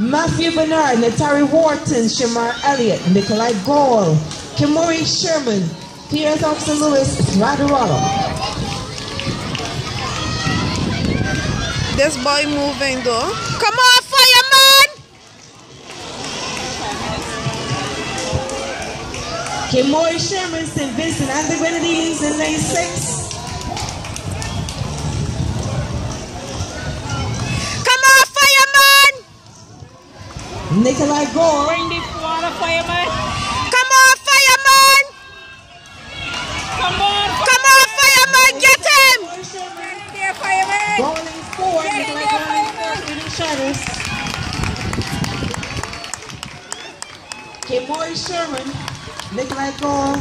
Matthew Bernard, Natari Wharton, Shamar Elliott, Nikolai Gall, Kimorie Shearman, Pierre Thompson Lewis, Radarado. This boy moving though. Come on, fireman! Kimorie Shearman, St. Vincent, and the Grenadines in lane 6. Nikolai Gall. Bring this water, fireman. Come on, fireman! Come on. Come on, fireman, get him! Get There, fireman. Rolling four, Get in Nikolai there, Gore fireman. leading shadows. Kimorie Shearman, Nikolai Gall,